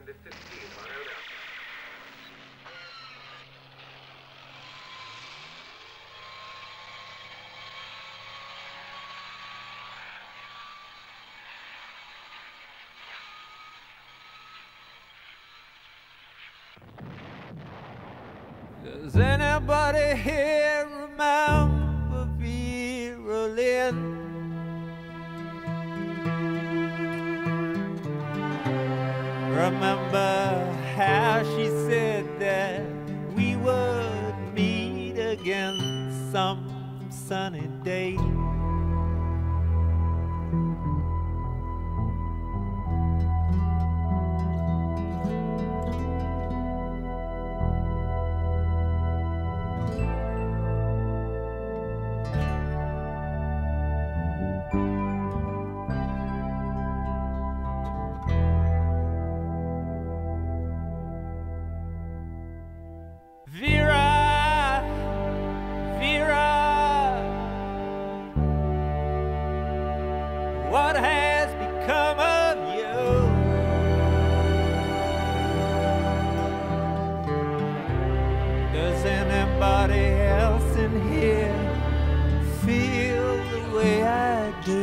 se till vad han. Does anybody here remember Vera Lynn? Remember how she said that we would meet again some sunny day? what has become of you? Does anybody else in here feel the way I do?